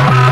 Ah!